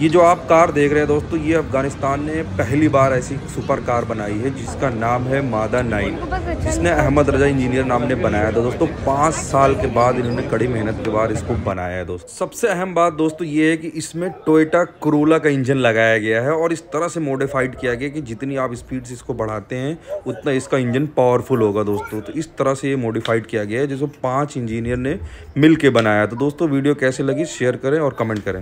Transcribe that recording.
ये जो आप कार देख रहे हैं दोस्तों, ये अफ़गानिस्तान ने पहली बार ऐसी सुपर कार बनाई है, जिसका नाम है मादा नाइन, जिसने अहमद रजा इंजीनियर नाम ने बनाया था। दोस्तों, पाँच साल के बाद इन्होंने कड़ी मेहनत के बाद इसको बनाया है दोस्तों। सबसे अहम बात दोस्तों ये है कि इसमें टोयटा क्रोला का इंजन लगाया गया है और इस तरह से मॉडिफाइड किया गया कि जितनी आप स्पीड से इसको बढ़ाते हैं, उतना इसका इंजन पावरफुल होगा दोस्तों। तो इस तरह से ये मॉडिफाइड किया गया है, जिसको पाँच इंजीनियर ने मिल के बनाया। तो दोस्तों, वीडियो कैसे लगी, शेयर करें और कमेंट करें।